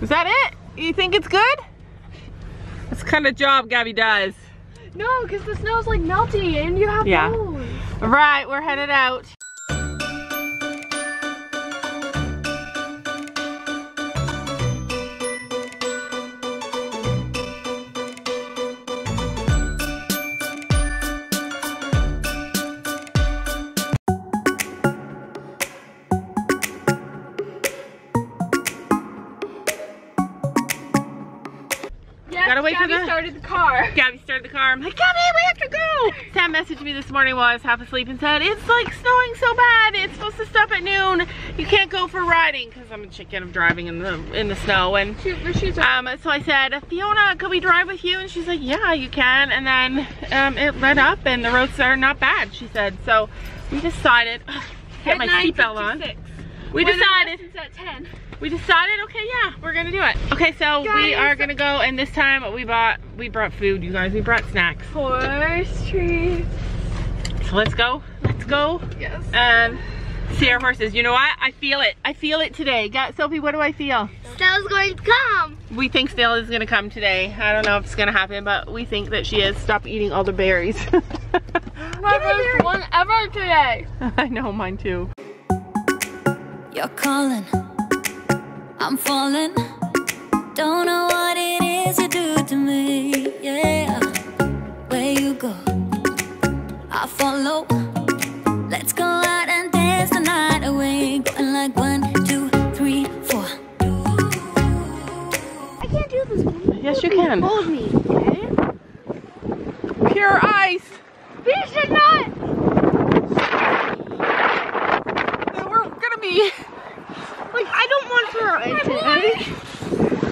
Is that it? You think it's good? That's the kind of job Gabby does. No, because the snow's like melty and you have Yeah. those. All right, we're headed out. Yes, Gotta wait for Gabby the- started the car. Gabby started the car. I'm like, Gabby, we have to go. Sam messaged me this morning while I was half asleep and said, it's like snowing so bad. It's supposed to stop at noon. You can't go for riding because I'm a chicken of driving in the in the snow. And Shoot, your shoes um, so I said, Fiona, could we drive with you? And she's like, yeah, you can. And then um, it let up and the roads are not bad, she said. So we decided, get my seatbelt on. We decided, at 10. we decided, okay, yeah, we're gonna do it. Okay, so we are gonna go and this time we bought, we brought food, you guys. We brought snacks. Horse trees. So let's go, let's go Yes. and see our horses. You know what? I feel it. I feel it today. Got Sophie, what do I feel? Stella's going to come. We think Stella is gonna come today. I don't know if it's gonna happen, but we think that she is. Stop eating all the berries. My first one ever today. I know, mine too. You're calling, I'm falling. Don't know what it is you do to me, yeah. Where you go, I follow. Let's go out and dance the night away. Going like one, two, three, four. I can't do this one. Yes, you can. Hold me, okay? Pure ice. Fish or not. We're gonna be. Like, I don't want to ride today.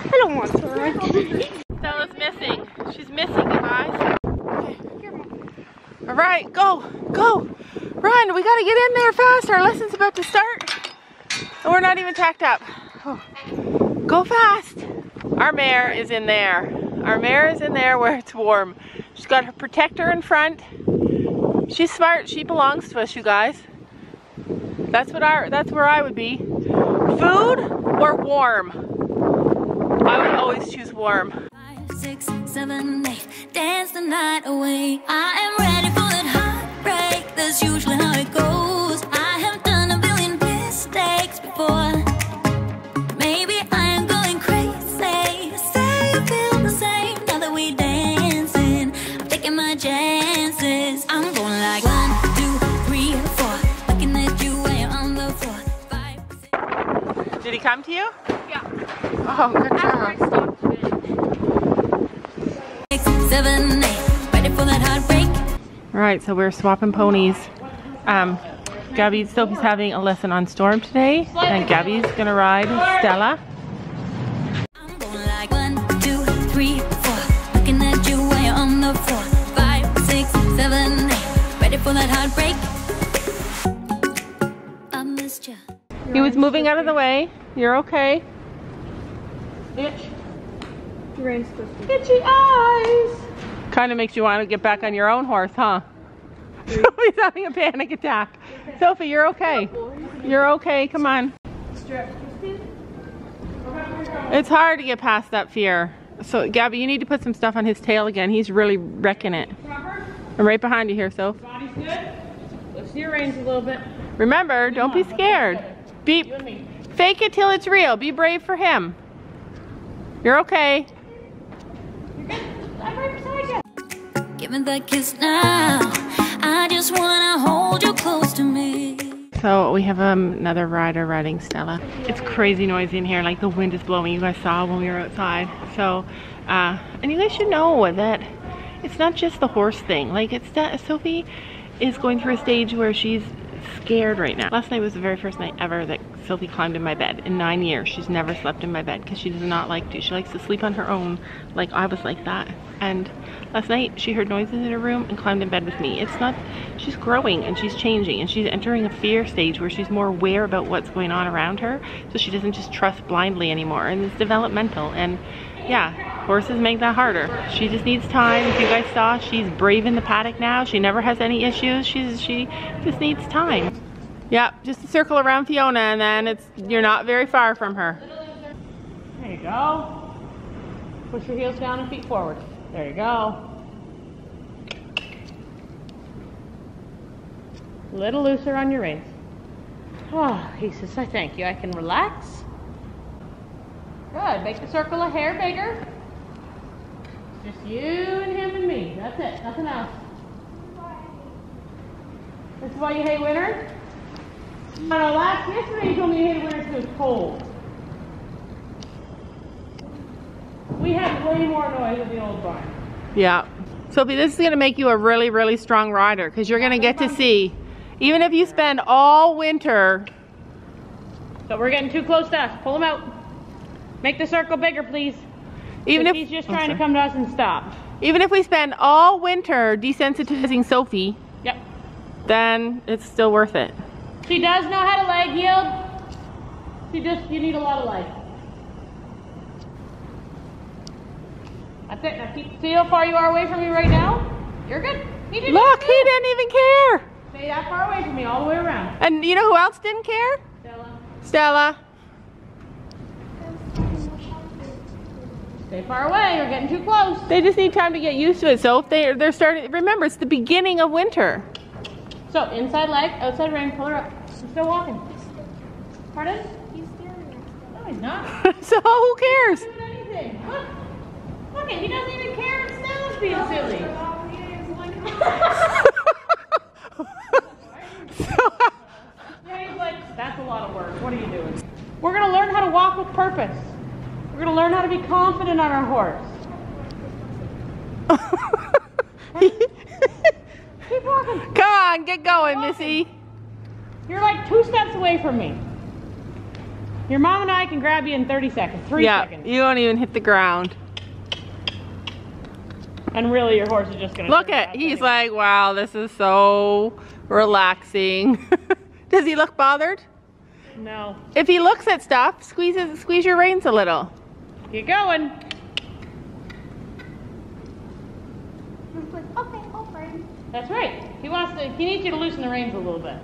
I don't want to ride today. Stella's missing. She's missing, you guys. All right, go, go, run. We gotta get in there fast. Our lesson's about to start. And we're not even tacked up. Oh. Go fast. Our mare is in there. Our mare is in there where it's warm. She's got her protector in front. She's smart. She belongs to us, you guys. That's what our. That's where I would be. Food or warm. I would always choose warm. Five, six, seven, eight. Dance the night away. I am ready for that heartbreak. That's usually how it goes. I have done a billion mistakes before. Maybe I am going crazy. Say you feel the same now that we dancing. I'm taking my chances. I'm going like one, two, three, four. Looking at you when you're on the floor. Five, six. Did he come to you? Yeah. Oh, good job. All right, so we're swapping ponies. Um, Gabby, Sophie's having a lesson on Storm today, and Gabby's gonna ride Stella. Like one, two, three, four. Looking at you you're on the floor. Five, six, seven, eight. Ready for that heartbreak? I missed you. He was moving out of the way. You're okay. Supposed Itchy eyes. Kind of makes you want to get back on your own horse, huh? Sophie's having a panic attack. Sophie, you're okay. You're okay. Come on. It's hard to get past that fear. So, Gabby, you need to put some stuff on his tail again. He's really wrecking it. I'm right behind you here, Soph. Body's good. Let's see your reins a little bit. Remember, don't be scared. Be fake it till it's real. Be brave for him. You're okay. I'm right beside you. Give me that kiss now. I just wanna hold you close to me. So we have um, another rider riding Stella. It's crazy noisy in here, like the wind is blowing. You guys saw when we were outside. So, uh, and you guys should know that it's not just the horse thing. Like it's that Sophie is going through a stage where she's scared right now. Last night was the very first night ever that Sophie climbed in my bed. In nine years, she's never slept in my bed because she does not like to. She likes to sleep on her own, like I was like that. And last night she heard noises in her room and climbed in bed with me. It's not, she's growing and she's changing and she's entering a fear stage where she's more aware about what's going on around her. So she doesn't just trust blindly anymore. And it's developmental. And yeah, horses make that harder. She just needs time. If you guys saw, she's brave in the paddock now. She never has any issues. She's she just needs time. Yep, just a circle around Fiona and then it's you're not very far from her. There you go. Push your heels down and feet forward. There you go. A little looser on your reins. Oh, he says, I thank you. I can relax. Good. Make the circle a hair bigger. Just you and him and me. That's it. Nothing else. This is why you hate winter? No, no, last yesterday you told me you hated winter because it was cold. We have way more noise at the old barn. Yeah. Sophie, this is going to make you a really, really strong rider because you're going to get to see, even if you spend all winter. So we're getting too close to us. Pull them out. Make the circle bigger, please. Even if he's just trying to come to us and stop. Even if we spend all winter desensitizing Sophie. Yep. Then it's still worth it. She does know how to leg yield. She just, you need a lot of leg. That's it. Now keep, see how far you are away from me right now? You're good. He didn't Look, he didn't even care. Stay that far away from me all the way around. And you know who else didn't care? Stella. Stella. Stay far away, you're getting too close. They just need time to get used to it. So if they're, they're starting, remember, it's the beginning of winter. So inside leg, outside rein, pull her up. She's still walking. Pardon? He's staring No, he's not. so who cares? He's doing anything. Look. Look it, he doesn't even care if Stella's being silly. yeah, he's like, that's a lot of work. What are you doing? We're going to learn how to walk with purpose. We're going to learn how to be confident on our horse. Keep walking. Come on, get going, Missy. You're like two steps away from me. Your mom and I can grab you in 30 seconds, three yeah, seconds. you won't even hit the ground. And really, your horse is just gonna look at. He's anyway. like, wow, this is so relaxing. Does he look bothered? No. If he looks at stuff, squeeze it, squeeze your reins a little. Keep going. Okay, open. That's right. He wants to. He needs you to loosen the reins a little bit.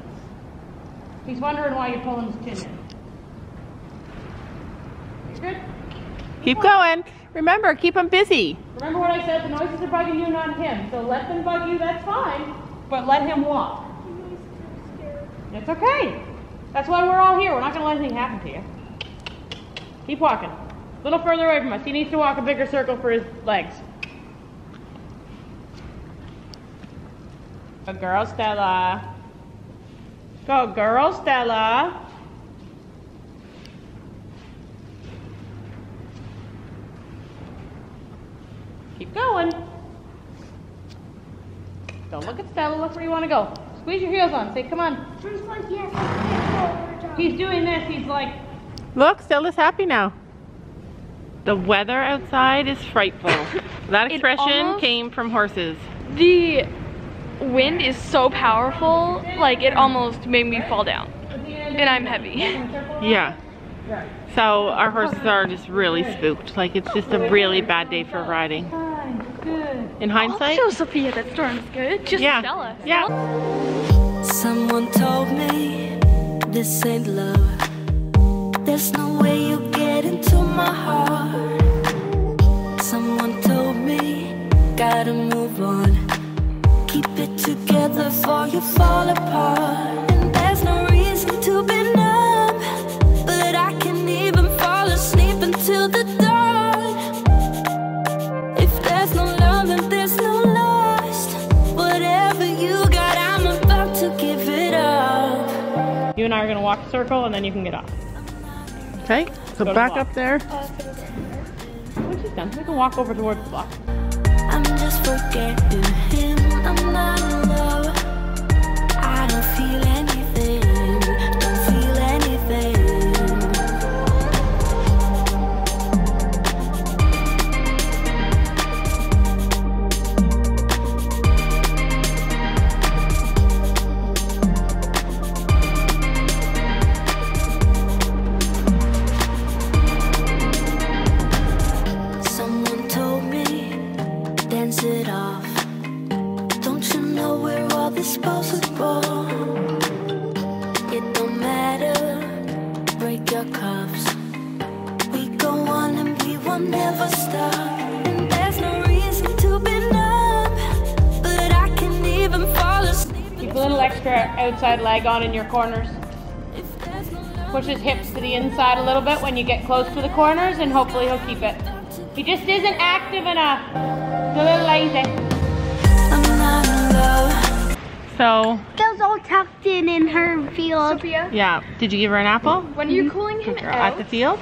He's wondering why you're pulling his chin in. You good? Keep going. Remember, keep him busy. Remember what I said? The noises are bugging you, not him. So let them bug you. That's fine. But let him walk. It's okay. That's why we're all here. We're not going to let anything happen to you. Keep walking. A little further away from us. He needs to walk a bigger circle for his legs. Good girl, Stella. Go, girl, Stella. Keep going. Don't look at Stella. Look where you want to go. Squeeze your heels on. Say, come on. He's doing this. He's like... Look, Stella's happy now. The weather outside is frightful. That expression almost, came from horses. The wind is so powerful, like it almost made me fall down. And I'm heavy. Yeah. So our horses are just really spooked. Like it's just a really bad day for riding. In hindsight? I'll show Sophia that storm's good. Just yeah. Stella. Yeah. Someone told me this ain't love. There's no way you get into my heart. Someone told me, gotta move on. Keep it together before you fall apart. And there's no reason to be numb, but I can't even fall asleep until the dawn. If there's no love and there's no lust, whatever you got, I'm about to give it up. You and I are gonna walk a circle and then you can get off. Okay, so back up there. When she's done, we can walk over towards the block. I'm just forgetting him. I'm not leg on in your corners. if there's no love. Push his hips to the inside a little bit when you get close to the corners and hopefully he'll keep it. He just isn't active enough. He's a little lazy. I'm not in love. So, Girl's all tucked in in her field. Sophia, yeah. Did you give her an apple? when you're cooling him Girl, At out, the field?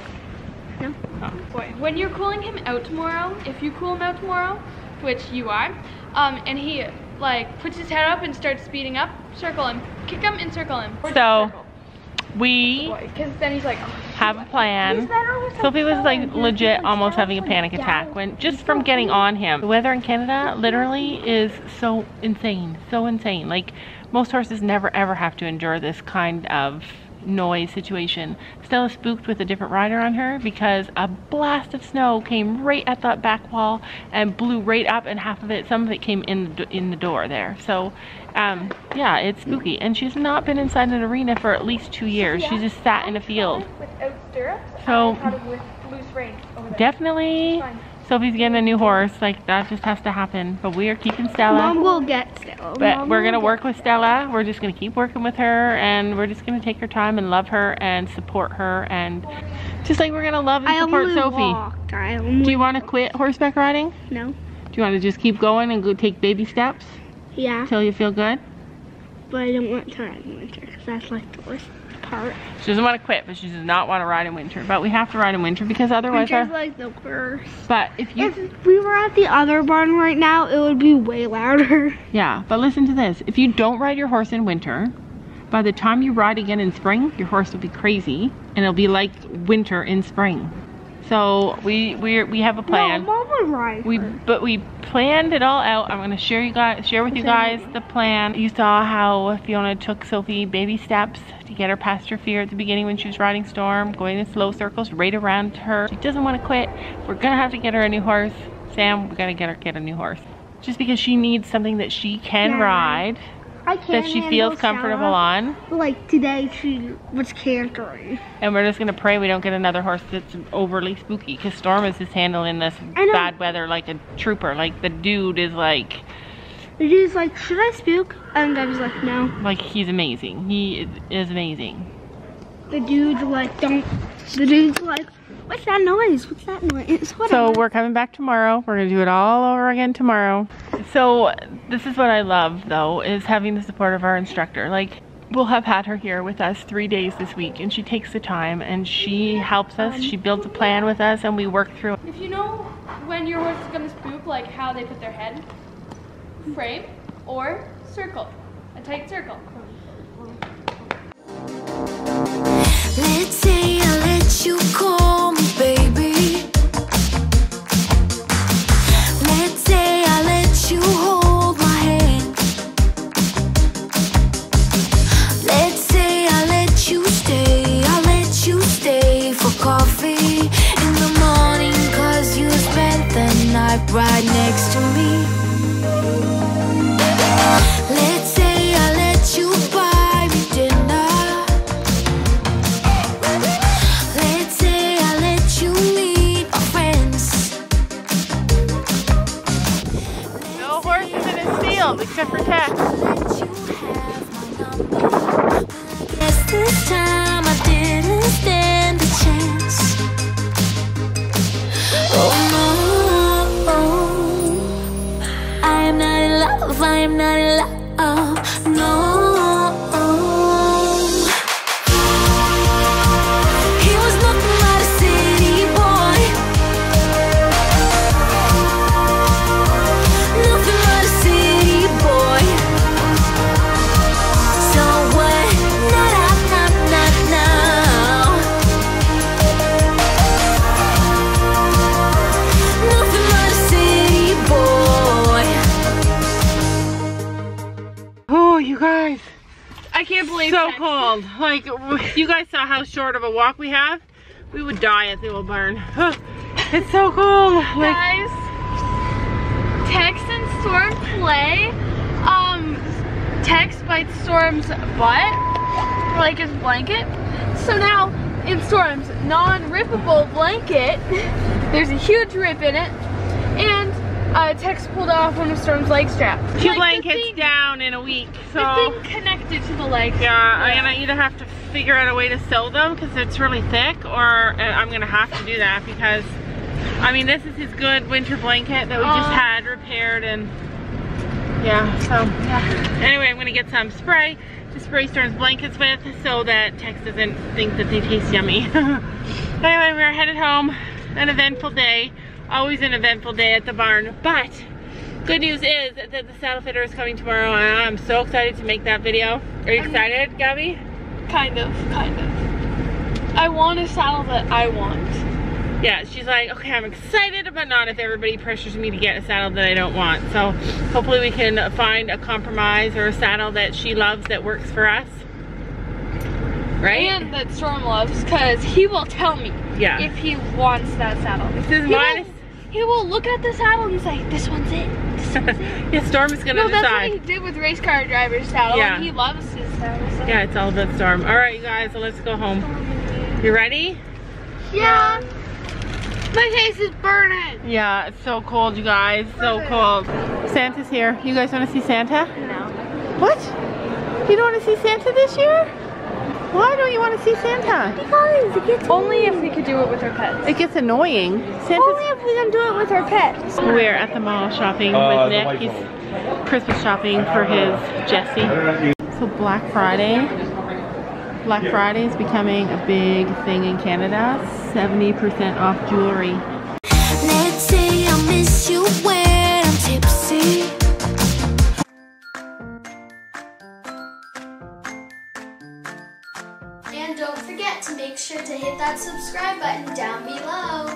boy, when you're cooling him out tomorrow, if you cool him out tomorrow, which you are, um, and he like puts his head up and starts speeding up, circle him, kick him, and circle him. So, we because then he's like, oh, have a plan. Sophie was like legit almost having a panic attack when just from getting on him. The weather in Canada literally is so insane, so insane. Like most horses never ever have to endure this kind of noise situation. Stella spooked with a different rider on her because a blast of snow came right at that back wall and blew right up and half of it, some of it came in the, in the door there. So um, yeah, it's spooky. And she's not been inside an arena for at least two years. She just sat in a field. without stirrups, So- I had him with loose reins over there. Definitely. Sophie's getting a new horse. Like that just has to happen. But we are keeping Stella. Mom will get Stella. but Mom we're gonna work with Stella. We're just gonna keep working with her, and we're just gonna take her time and love her and support her, and just like we're gonna love and I support only Sophie. walked. I only Do you want to quit horseback riding? no. Do you want to just keep going and go take baby steps Yeah, until you feel good? but I don't want to ride in winter because that's like the worst part. She doesn't want to quit, but she does not want to ride in winter. But we have to ride in winter because otherwise, Winter's our, like the worst. but if you If we were at the other barn right now, it would be way louder. Yeah, but listen to this. If you don't ride your horse in winter, by the time you ride again in spring, your horse will be crazy and it'll be like winter in spring. So we we we have a plan. No, Mom would ride. We but we planned it all out. I'm gonna share you guys share with you guys the plan. You saw how Fiona took Sophie baby steps to get her past her fear at the beginning when she was riding Storm, going in slow circles right around her. She doesn't want to quit. We're gonna have to get her a new horse. Sam, we gotta get her get a new horse. Just because she needs something that she can Yeah. ride, I can't that she feels comfortable on. Like today, she was cantering. And we're just gonna pray we don't get another horse that's overly spooky. Cause Storm is just handling this bad weather like a trooper. Like the dude is like The dude's like, should I spook? And I was like, no. Like he's amazing. He is amazing. The dude's like, don't. The dude's like, what's that noise? What's that noise? Whatever. So we're coming back tomorrow. We're gonna do it all over again tomorrow. So this is what I love though, is having the support of our instructor. Like we'll have had her here with us three days this week and she takes the time and she helps us. Um, she builds a plan with us and we work through it. If you know when your horse is gonna spook, like how they put their head, frame or circle, a tight circle. Let's say I let you call love. I am not in love. Like, you guys saw how short of a walk we have. We would die at the old barn. It's so cold. Like, guys. Tex and Storm play. Um, Tex bites Storm's butt, like his blanket. So now, in Storm's non-rippable blanket, there's a huge rip in it, and uh, Tex pulled off one of Storm's leg straps. Two Like, blankets thing- down in a week. So The thing connected to the leg. yeah, I'm gonna either have to figure out a way to sew them because it's really thick, or uh, I'm gonna have to do that because I mean this is his good winter blanket that we just had repaired and yeah. So anyway, I'm gonna get some spray to spray Storm's blankets with so that Tex doesn't think that they taste yummy. anyway, we're headed home. An eventful day. Always an eventful day at the barn, but good news is that the saddle fitter is coming tomorrow and I'm so excited to make that video. Are you excited, Gabby? Kind of, kind of. I want a saddle that I want. Yeah, she's like, okay, I'm excited, but not if everybody pressures me to get a saddle that I don't want. So hopefully we can find a compromise or a saddle that she loves that works for us. Right? And that Storm loves, because he will tell me Yeah. if he wants that saddle. This is He mine. He will look at the saddle and say, this one's it. This one's it. yeah, Storm is gonna No, that's what he did with race car driver's saddle, Yeah. he loves his saddle. So. Yeah, it's all about Storm. All right, you guys, so let's go home. You ready? Yeah. My face is burning. Yeah, it's so cold, you guys. So cold. Santa's here. You guys want to see Santa? No. What? You don't want to see Santa this year? Why don't you want to see Santa? Because it gets Only if we could do it with our pets. It gets annoying. only if we can do it with our pets. We're at the mall shopping Uh, with Nick. He's. Christmas shopping for his Jesse. So Black Friday. Black Friday is becoming a big thing in Canada. 70% off jewelry. Let's say I miss you that subscribe button down below.